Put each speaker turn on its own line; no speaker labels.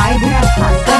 vibe.